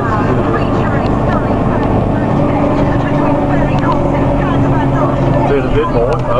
12. There's a bit more.